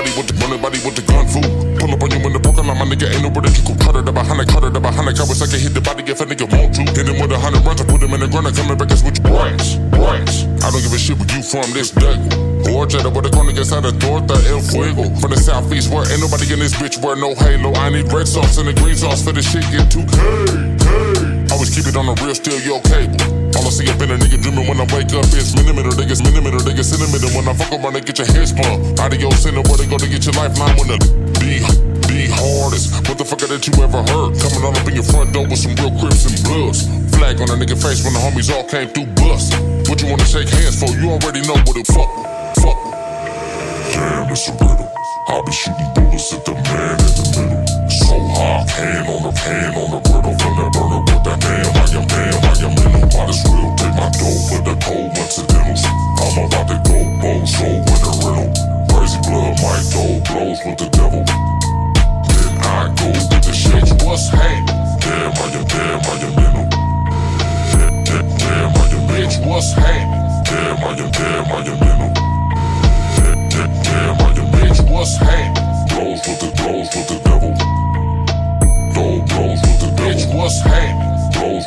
body with the run body with the gun fool. Pull up on you in the parking lot, my nigga ain't nobody you can cut it about hundred, cut it hundred. Wish I could hit the body if a nigga want to. Hit him with a hundred runs, I put him in the ground, I'm coming back and switch branch, branch. I don't give a shit where you from, this dago. Orchard with the corner inside the torta el fuego. From the southeast where ain't nobody in this bitch wear no halo. I need red sauce and the green sauce for the shit get too K. Always keep it on the real, still your cable. All I see up in a nigga dreaming when I wake up is millimeter, they get millimeter, they get centimeter. When I fuck around, they get your head spun. Out of your center, where they go to get your lifeline when the the the hardest motherfucker that you ever heard. Coming all up in your front door with some real crips and bloods. Flag on a nigga face when the homies all came through bust. What you wanna shake hands for? You already know what it fuck. Fuck. Damn, it's a riddle. I'll be shooting bullets at the man in the middle. So hot, hand on the pan on the griddle from that burner with that damn. I am damn, I am in the pot is real. Take my dough for the cold incidentals. I'm about to go bold, so with a riddle. Crazy blood, my dough blows with the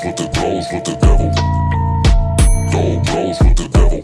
with the with the devil. Dough blows with the devil.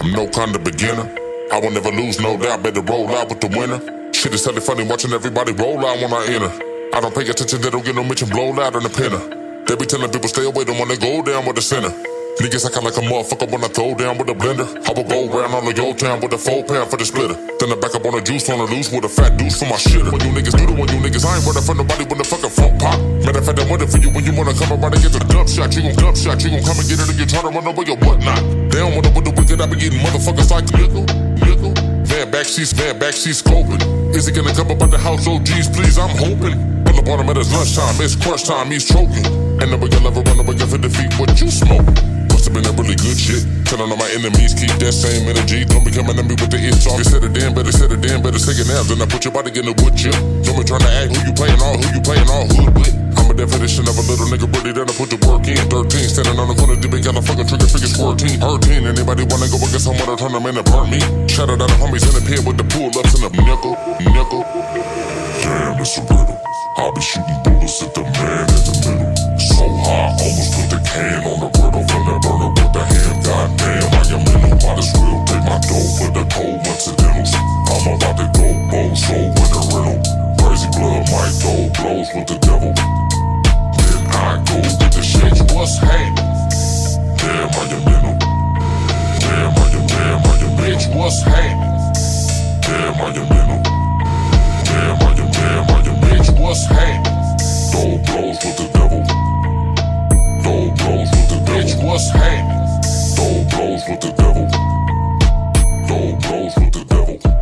I'm no kind of beginner. I will never lose, no doubt. Better roll out with the winner. Shit is hella funny watching everybody roll out when I enter. I don't pay attention, they don't get no mention, blow loud on the pinner. They be telling people stay away, don't wanna go down with the center. Niggas acting like a motherfucker when I throw down with a blender. I will go round on the yo town with a four pound for the splitter. Then I back up on the juice on the loose with a fat deuce for my shitter. When you niggas do the one you niggas, I ain't running for nobody when the fucking funk pop. Matter of fact, I'm waiting for you when you wanna come around and get the dump shot. You gon' dump shot, you gon' come and get it and you try to run over your whatnot. They don't wanna with the wicked, I be getting motherfuckers like nickel, nickel. Van backseats, van backseats scoping. Is it gonna come up at the house? Oh, geez, please, I'm hoping. Pull up on him at his lunchtime, it's crunch time, he's choking. And we can never run away for defeat Telling all my enemies, keep that same energy. Don't be coming at me with the itch off. You said it then, better said it then, better say it now. Then I put your body in the wood chip. Don't be trying to act who you playing all, who you playing all hood with. I'm a definition of a little nigga, really that I put the work in. 13, standing on the corner, deep got a fucking trigger figure 14. 13, anybody wanna go against someone to turn them in and burn me? Shout out to the homies in the pit with the pull ups and the nickel, nickel. us hate. Damn, I am in. Damn, I am, damn, I am bitch. What's happening? Damn, I am in. Damn, I am, damn, I am bitch. What's happening? Throw blows with the devil. Throw blows with the devil. Bitch, what's happening? Throw blows with the devil. Throw blows with the devil.